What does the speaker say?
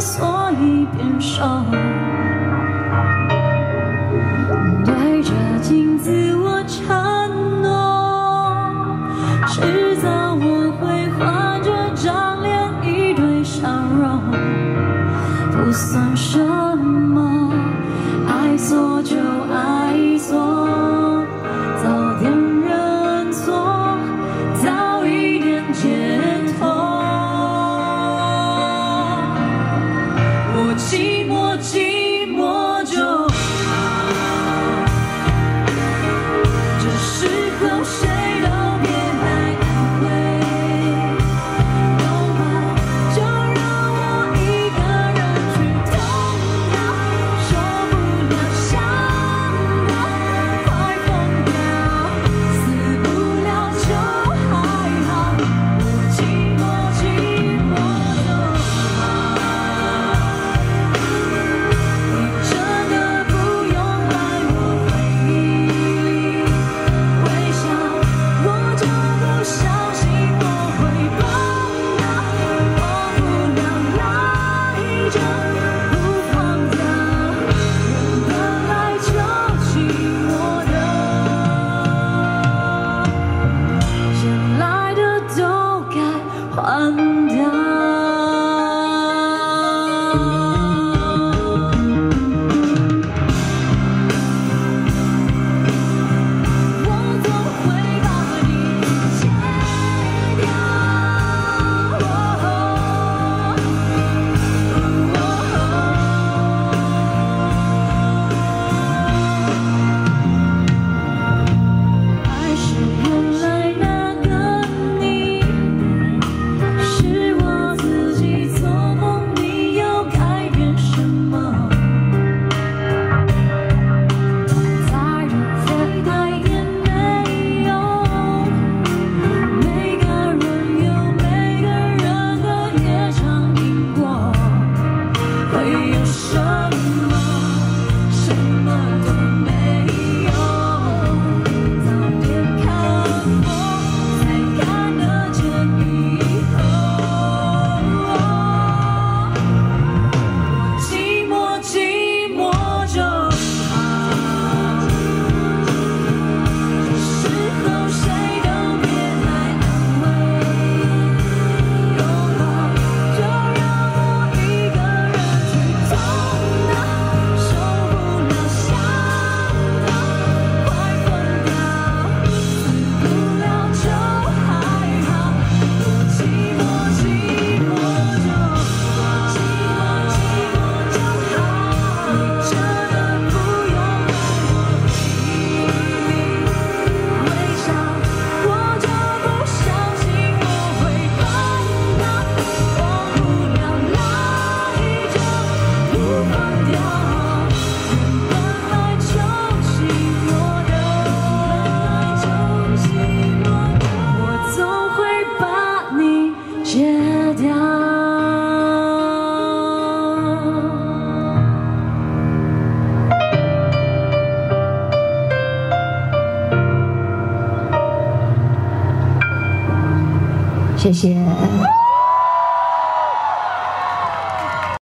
所以变瘦。对着镜子，我承诺，迟早我会换这张脸，一堆笑容，不算什么。Don't? Thank you. 谢谢。